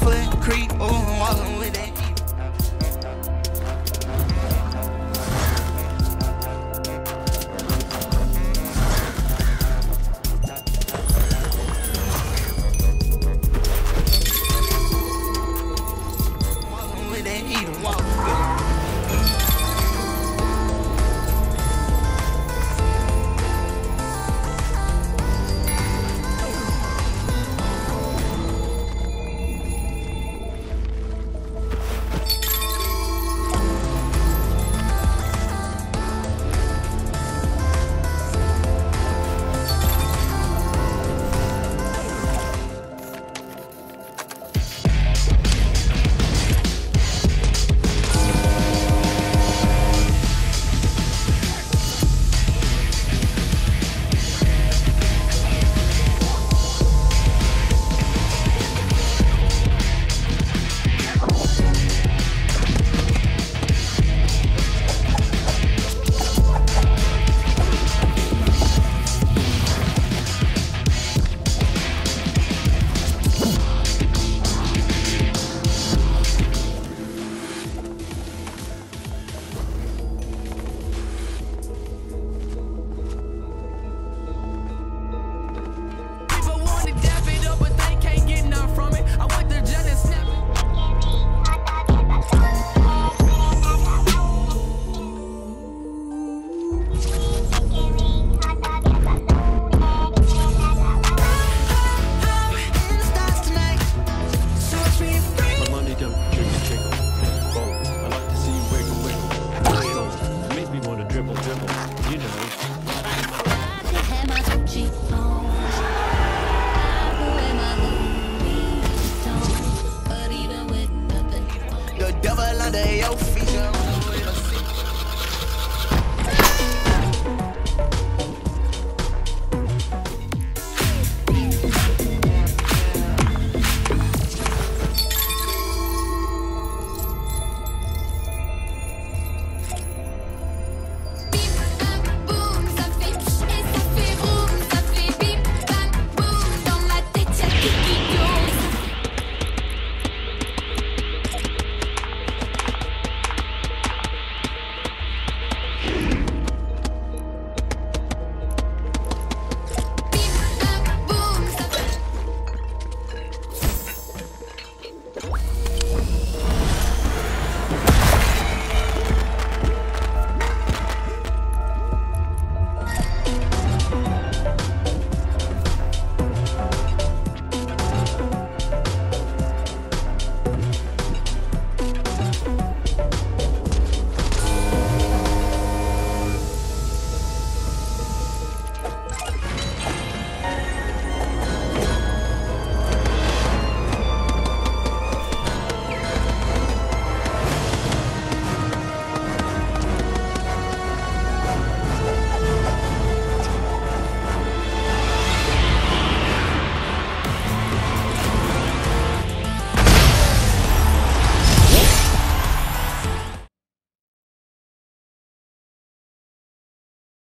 foot creep, ooh, ooh,